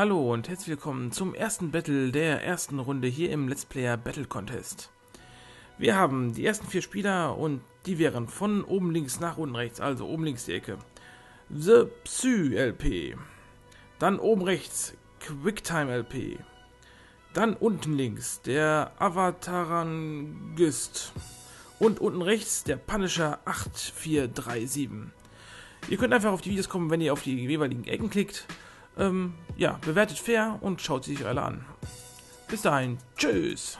Hallo und herzlich willkommen zum ersten Battle der ersten Runde hier im Let's Player Battle Contest. Wir haben die ersten vier Spieler und die wären von oben links nach unten rechts, also oben links die Ecke. The Psy LP. Dann oben rechts Quicktime LP. Dann unten links der Avatarangist. Und unten rechts der Punisher 8437. Ihr könnt einfach auf die Videos kommen, wenn ihr auf die jeweiligen Ecken klickt. Ähm, ja, bewertet fair und schaut sie sich alle an. Bis dahin, tschüss!